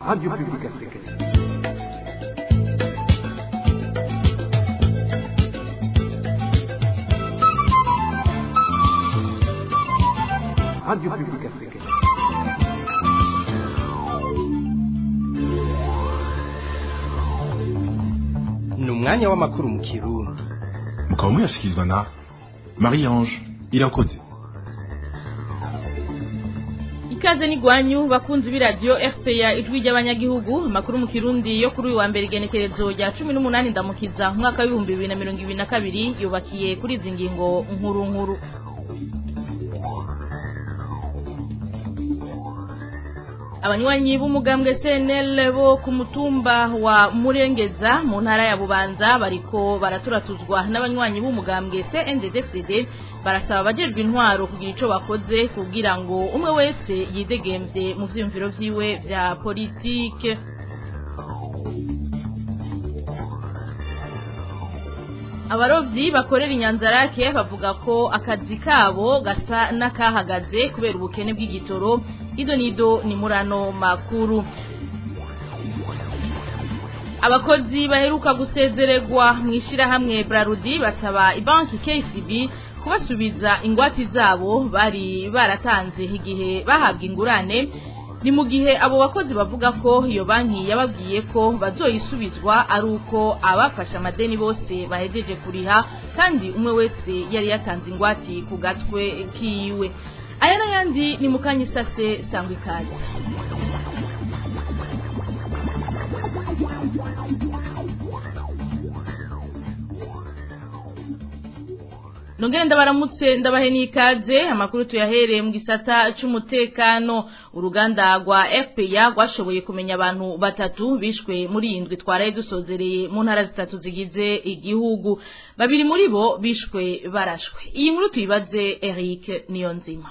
Radio Publique Africaine. Radio Publique Africaine. ni umwanya w'amakuru mu kirundi mukaba muyashyikirizwa na marie ange irakoze ikaze n'igwanyu bakunzi b'iradiyo fpr ijwi ry'abanyagihugu amakuru mu kirundi yo kuri uyu wa mbere igenekerezo rya cumi n'umunani ndamukiza umwaka w'ibihumbi bibiri na mirongo ibiri na kabiri yubakiye kuri izi ngingo nkuru nkuru abanywanyi b'umugambwe cnl bo ku mutumba wa murengeza mu ntara ya bubanza bariko baraturatuzwa n'abanywanyi b'umugambwe cnddfdd barasaba abajejwe intwaro kugira ico bakoze kugira ngo umwe wese yidegemvye mu vyiyumviro vyiwe vya politike. Abarovyi bakorera inyanzarake bavuga ko akazi kabo gasa n'akahagaze kubera ubukene bw'igitoro ido nido ni murano makuru. Abakozi baheruka gusezererwa mu ishirahamwe brarudi basaba ibanki kcb kubasubiza ingwati zabo bari baratanze igihe bahabwa ingurane. Ni mu gihe abo bakozi bavuga ko iyo banki yababwiye ko bazoyisubizwa ari uko abafashe amadeni bose bahejeje kuriha kandi umwe wese yari yatanze ingwati ku gatwe kiwe. Aya n'ayandi ni mu kanya isase sangwa ikaze. Nongere ndabaramutse ndabahe n'ikaze amakuru tuyahereye mu gisata c'umutekano. Uruganda rwa fpa rwashoboye kumenya abantu batatu bishwe muri iyi ndwi twaraye dusozereye mu ntara zitatu zigize igihugu. Babiri muri bo bishwe barashwe. Iyi nkuru tuyibaze eric niyonzima.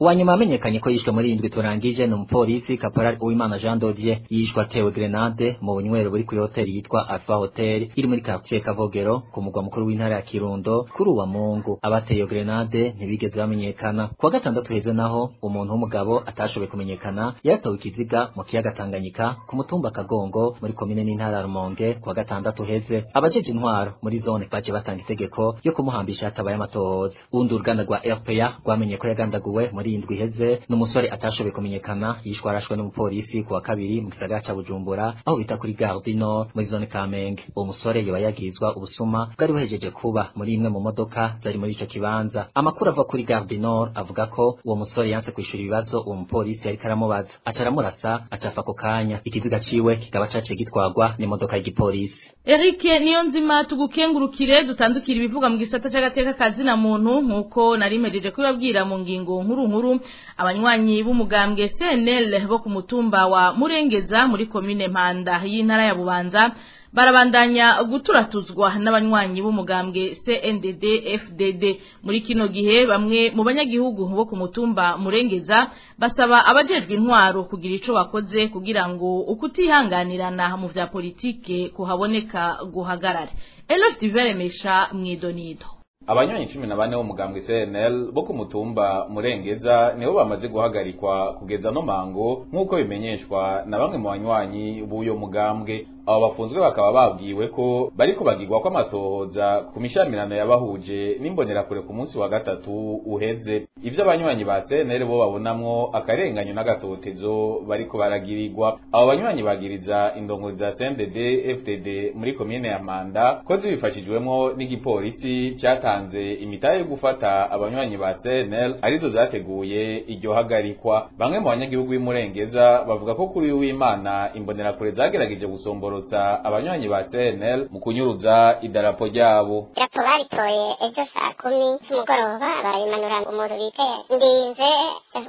Uwanyuma amenyekanye ko yishwe muri indwi turangije ni umupolisi Caporal Uwimana Jean Dodier yishwe atewe grenade mu bunywero buri kuri hoteli yitwa Alpha Hotel iri muri quartier Kavogero ku mugwa mukuru w'intara ya Kirundo kuri uwa Mungu. Abateye iyo grenade ntibigeze bamenyekana. Kuwa gatandatu heze naho umuntu w'umugabo atashoboye kumenyekana yatowe ikiziga mu kiyaga Tanganyika ku mutumba Kagongo muri komine n'intara Rumonge. Kuwa gatandatu heze abajeje intwaro muri zone baje batanga itegeko yo kumuhambisha hatabaye amatohoza. Undi uruganda rwa RPA rwamenye ko yagandaguwe muri indwi iheze n'umusore atashoboye kumenyekana yishwe arashwe n'umupolisi kuwa kabiri mu gisagara ca Bujumbura aho bita kuri Gare du Nord muri zone Kamenge. Uwo musore yoba yagizwa ubusuma bwari buhejeje kuba muri imwe mu modoka zari muri ico kibanza. Amakuru ava kuri Gare du Nord avuga ko uwo musore yanse kwishura ibibazo uwo mupolisi yariko aramubaza. Aca aramurasa acafa ako kanya ikiziga ciwe kikaba caciye gitwarwa n'imodoka y'igipolisi. Eric niyo nzima tugukengurukire dutandukira ibivuga mu gisata c'agateka kazina muntu nk'uko nari mejeje kubabwira mu ngingo nkuru. Nkuru. Abanywanyi b'umugambwe CNL bo ku mutumba wa Murengeza muri komine Mpanda y'intara ya Bubanza barabandanya guturatuzwa n'abanywanyi b'umugambwe CNDD FDD muri kino gihe bamwe mu banyagihugu bo ku mutumba Murengeza basaba abajejwe intwaro kugira ico bakoze kugira ngo ukutihanganirana mu vya politike kuhaboneka guhagarare. Elo Steven Mesha mwidonido abanywanyi cumi na bane b'umugambwe CNL bo ku mutumba murengeza nibo bamaze guhagarikwa kugeza no mango nk'uko bimenyeshwa na bamwe mu banywanyi b'uyo mugambwe. Abo bafunzwe bakaba babwiwe ko bariko bagirwa ko amatohoza ku mishamirano yabahuje n'imbonerakure ku munsi wa gatatu uheze. Ivyo abanywanyi ba CNL bo babonamwo akarenganyo n'agatotezo bariko baragirirwa. Abo banywanyi bagiriza indongozi za CNDD FDD muri komine ya Manda ko zibifashijwemwo n'igipolisi cyatanze imitahe yo gufata abanywanyi ba CNL ari zo zateguye iryo hagarikwa. Bamwe mu banyagihugu b'imurengeza bavuga ko kuri w'Imana imbonerakure zagerageje gusombora kurutsa abanywanyi ba CNL mu kunyuruza idarapo ryabo. Idarapo baritoye ejo saa kumi z'umugoroba barimanura umuntu bite ndinze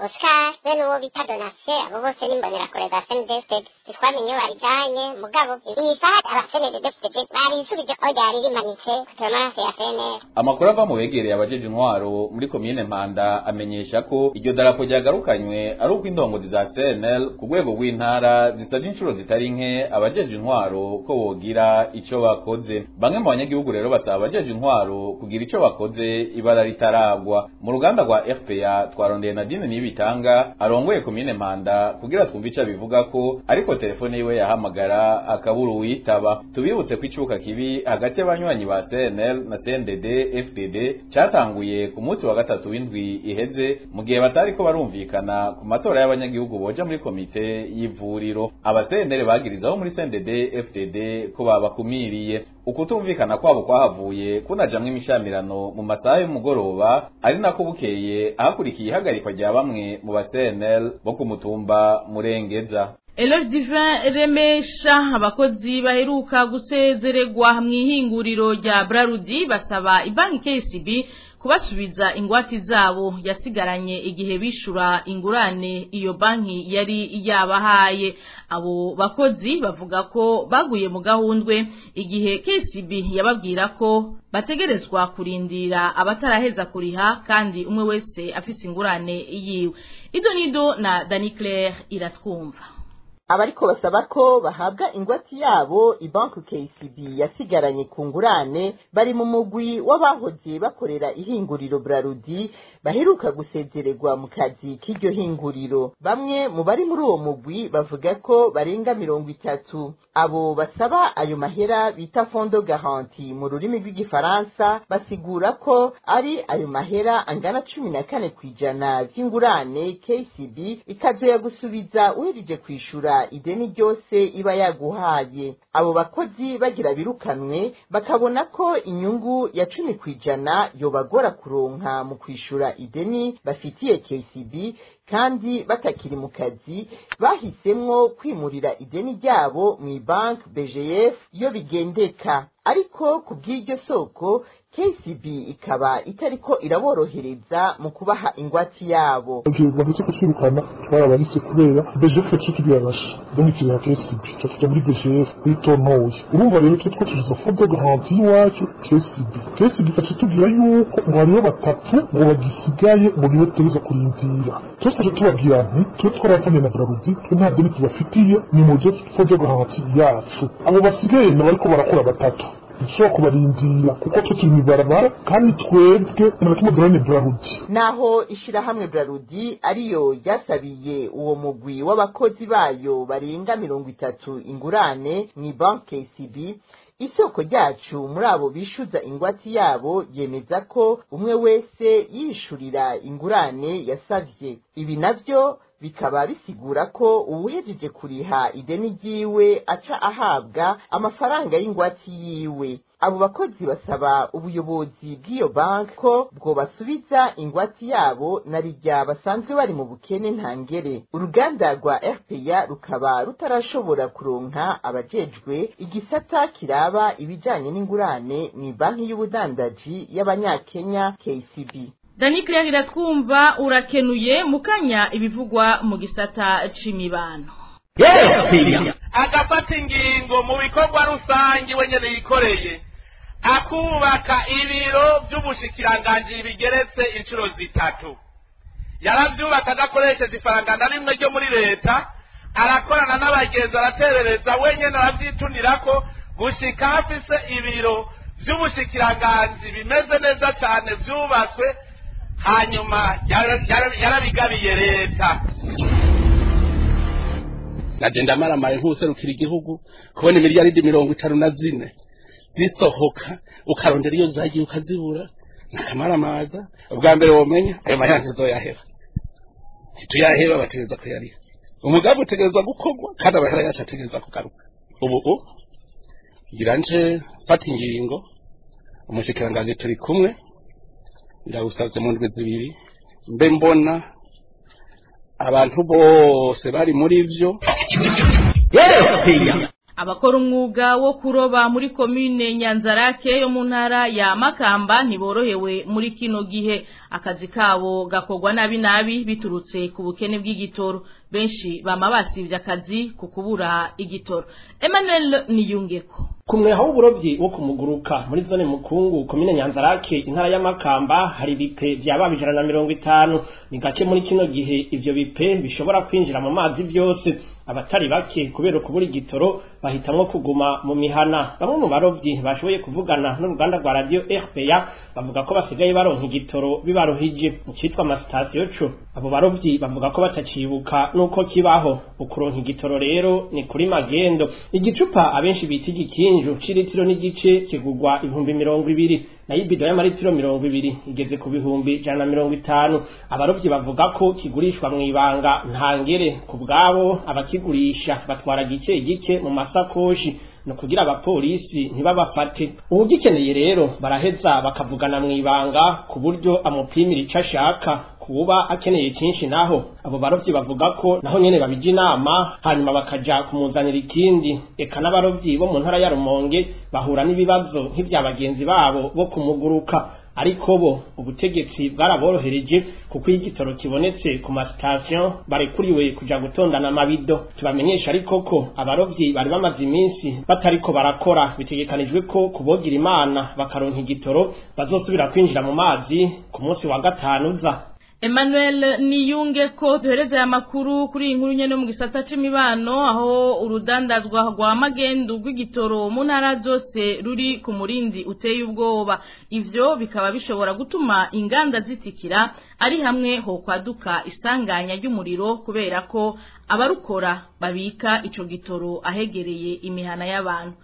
Oscar be n'uwo bita Donatien abo bose n'imbonerakure za CNDD ntitwamenye barijanye mugabo. Iyi saha aba CNDD barisubije aho ryari rimanitse kugira amaraso ya CNL amakuru ava mu begereye abajeje intwaro muri komine Mpanda amenyesha ko iryo darapo ryagarukanywe ari uko indongozi za CNL ku rwego rw'intara zisabye inshuro zitari nke abajeje intwaro intwaro ko bogira ico bakoze. Bamwe mu banyagihugu rero basaba abajeje intwaro kugira ico bakoze ibara ritaragwa. Mu ruganda rwa FPA twarondeye Nadine Nibitanga arongoye komine Mpanda kugira twumve ico bivuga ko ariko telefone yiwe yahamagara akabura uwitaba. Tubibutse ko icuka kibi hagati y'abanywanyi ba CNL na CNDD FDD cyatanguye ku munsi wa gatatu w'indwi iheze mu gihe batari ko barumvikana ku matora y'abanyagihugu boja muri komite y'ivuriro. Abasenere bagirizaho muri CNDD FDD ko babakumiriye ukutumvikana kwabo kwahavuye kunajamwe imishamirano mu masaha y'umugoroba ari nako bukeye ahakurikiye ihagarikwa rya bamwe mu ba CNL bo ku mutumba murengeza. Eloge Divin Remesha abakozi baheruka gusezererwa mu ihinguriro rya Brarudi basaba ibanki KCB kubasubiza ingwati zabo. Yasigaranye igihe bishura ingurane iyo banki yari yabahaye. Abo bakozi bavuga ko baguye mu gahundwe. Igihe KCB yababwira ko bategerezwa kurindira abataraheza kuriha kandi umwe wese afise ingurane yiwe. Ido nido na Dani Claire iratwumva. Abariko basaba ko bahabwa ingwati yabo ibanki KCB yasigaranye ku ngurane bari mu mugwi w'abahoze bakorera ihinguriro Brarudi baheruka gusezererwa mu kazi k'iryo hinguriro. Bamwe mu bari muri uwo mugwi bavuga ko barenga mirongo itatu. Abo basaba ayo mahera bita fondo garanti mu rurimi rw'igifaransa basigura ko ari ayo mahera angana cumi na kane kw'ijana vy'ingurane KCB ikazoya gusubiza uhejeje kwishura ideni ryose iba yaguhaye. Abo bakozi bagira birukanwe bakabona ko inyungu ya cumi kw'ijana yobagora kuronka mu kwishura ideni bafitiye KCB kandi batakiri mu kazi bahisemwo kwimurira ideni ryabo mu bank BGF iyo bigendeka. Ariko ku bw'iryo soko KCB ikaba itariko iraborohereza mu kubaha ingwati yabo. Igihe bahise kutwirukana twarabarise kubera BGF yacu kiriyarashe donc ikiriha KCB tuja muri BGF bitonoye urumva rero twe twatujiza fondo garanti y'iwacu KCB KCB ikaca itubwira yuko ngo hariho batatu ngo bagisigaye ngo ni we tuza kurindira. Twe twaje tubabwira nti twe twaratanye na Brarudi twe nta deni tubafitiye ni mu gihe fondo garanti yacu abo basigaye nabo ariko barakora batatu dushobora kubarindira kuko twe turi mw'ibarabara kandi twebwe nabakimo durane Brarudi naho ishirahamwe Brarudi ariyo ryasabiye uwo mugwi w'abakozi bayo. Barenga mirongo itatu. Ingurane mu banki KCB isoko ryacu muri abo bishuza ingwati yabo yemeza ko umwe wese yishurira ingurane yasavye. Ibi navyo bikaba bisigura ko uwuhejeje kuriha ideni ryiwe aca ahabwa amafaranga y'ingwati yiwe. Abo bakozi basaba ubuyobozi bw'iyo banki ko bwobasubiza ingwati yabo na rijya basanzwe bari mu bukene ntangere. Uruganda rwa RPA rukaba rutarashobora kuronka abajejwe igisata kiraba ibijanye n'ingurane mu banki y'ubudandaji y'abanyakenya KCB Dani Claire iratwumva urakenuye mu kanya ibivugwa mu gisata c'imibano. Agafata ingingo mu bikorwa rusange we nyene yikoreye. Akubaka ibiro vy'ubushikiranganji bigeretse inshuro zitatu. Yaravyubaka adakoresheje ifaranga na rimwe ryo muri leta arakorana n'abagenzi araterereza wenyene aravyitunirako gushika hafise ibiro vy'ubushikiranganji bimeze neza cane vyubatswe hanyuma yarabigabiye leta. Naje ndamaramaye nk'userukira igihugu kubona imiliyaridi mirongo itanu na zine. Zisohoka ukarondera iyo zagiye ukazibura. Nakamaramaza ubwa mbere womenya ayo mayange uzoyaheba ntituyaheba bategereza kuyariha umugambi utegerezwa gukorwa kandi amahera yacu ategereza kugaruka. Ubu ngira nje fata ingingo umushikiranganji turi kumwe. Ndawusaze mu ndwi zibiri mbe mbona abantu bose bari muri vyo abakora umwuga wo kuroba muri komine nyanzarake yo mu ntara ya makamba ntiborohewe muri kino gihe. Akazi kabo gakorwa nabi nabi biturutse ku bukene bw'igitoro. Benshi bama basivye akazi ku kubura igitoro. Emmanuel Niyungeko. Kumweha w'uburovyi wo kumuguruka. Muri zone mukungu komine nyanzarake intara y'amakamba hari ibipe vyaba ijana na mirongo itanu. Ni gake muri kino gihe ivyo bipe bishobora kwinjira mu mazi vyose. Abatari bake kubera kubura igitoro bahitamwo kuguma mu mihana. Bamwe mu barovyi bashoboye kuvugana n'uruganda rwa radio RPA bavuga ko basigaye baronka igitoro bibaruhije mu citwa amasitasiyo co abo barovyi bavuga ko batacibuka nuko kibaho. Ukuronka igitoro rero ni kuri magendo. Igicupa abenshi bita igikinju c'iritiro n'igice kigurwa ibihumbi mirongo ibiri. Nayo ibido y'amaritiro mirongo ibiri igeze ku bihumbi ijana na mirongo itanu. Abarovyi bavuga ko kigurishwa mw'ibanga ntangere. Ku bwabo abakigurisha batwara gike gike mu masakoshi. No kugira abapolisi ntibabafate. Uwugikeneye rero baraheza bakavugana mw'ibanga ku buryo amupimira ico ashaka. Kuba akeneye cyinshi naho abo barovyi bavuga ko naho nyene babija inama hanyuma bakaja kumuzanira ikindi. Eka n'abarovyi bo mu ntara ya Rumonge bahura n'ibibazo nk'ivya bagenzi babo bo kumuguruka. Ariko bo ubutegetsi bwaraborohereje kuko iyo igitoro kibonetse ku masitasiyo barekuriwe kuja gutondana amabido. Tubamenyesha ariko ko abarovyi bari bamaze iminsi batariko barakora. Bitegekanijwe ko kubogira imana bakaronka igitoro bazosubira kwinjira mu mazi ku munsi wa gatanu uza. Emmanuel niyunge ko duhereze aya makuru kuri iyi nkuru nyene mu gisata c'imibano aho urudandazwa rwa magendu rw'igitoro mu ntara zose ruri ku murindi uteye ubwoba. Ivyo bikaba bishobora gutuma inganda zitikira ari hamwe ho kwaduka isanganya ry'umuriro kubera ko abarukora babika ico gitoro ahegereye imihana y'abantu.